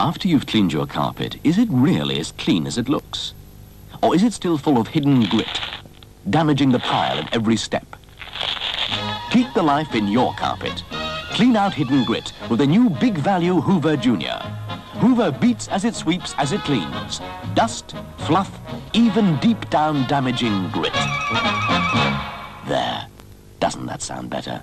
After you've cleaned your carpet, is it really as clean as it looks? Or is it still full of hidden grit, damaging the pile at every step? Keep the life in your carpet. Clean out hidden grit with the new Big Value Hoover Junior. Hoover beats as it sweeps as it cleans. Dust, fluff, even deep down damaging grit. There. Doesn't that sound better?